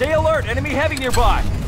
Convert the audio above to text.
Stay alert. Enemy heavy nearby.